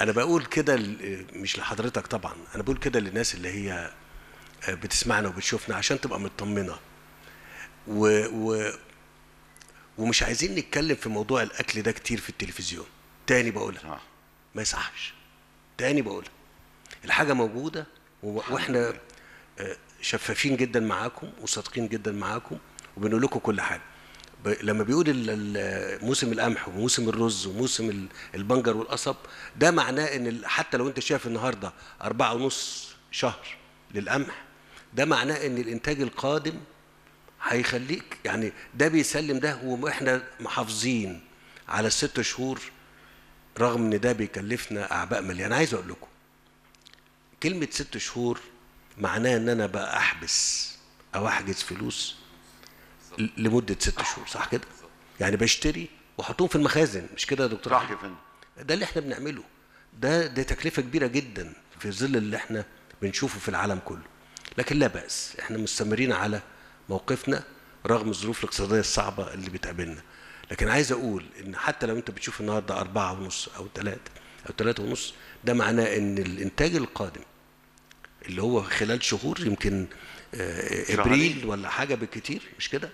أنا بقول كده مش لحضرتك طبعا أنا بقول كده للناس اللي هي بتسمعنا وبتشوفنا عشان تبقى مطمنة. و... و... ومش عايزين نتكلم في موضوع الأكل ده كتير في التلفزيون. تاني بقولها. ما يصحش. تاني بقولها. الحاجة موجودة. وإحنا آه، شفافين جدا معاكم وصادقين جدا معاكم وبنقول لكم كل حاجة. لما بيقول موسم القمح وموسم الرز وموسم ال- البنجر والقصب ده معناه إن حتى لو أنت شايف النهارده أربعة ونص شهر للقمح ده معناه إن الإنتاج القادم هيخليك يعني ده بيسلم ده وإحنا محافظين على الست شهور رغم إن ده بيكلفنا أعباء ماليه أنا عايز أقول لكم كلمة ست شهور معناها إن أنا بقى أحبس أو أحجز فلوس لمدة ست شهور صح كده؟ يعني بشتري وأحطهم في المخازن مش كده يا دكتور صح أحمد؟ يا فندم. ده اللي إحنا بنعمله. ده دي تكلفة كبيرة جدا في ظل اللي إحنا بنشوفه في العالم كله. لكن لا بأس إحنا مستمرين على موقفنا رغم الظروف الاقتصادية الصعبة اللي بتقابلنا. لكن عايز أقول إن حتى لو أنت بتشوف النهاردة أربعة ونص أو ثلاثة أو ثلاثة ونص ده معناه إن الإنتاج القادم اللي هو خلال شهور يمكن آه،. إبريل ولا حاجة بالكتير مش كده؟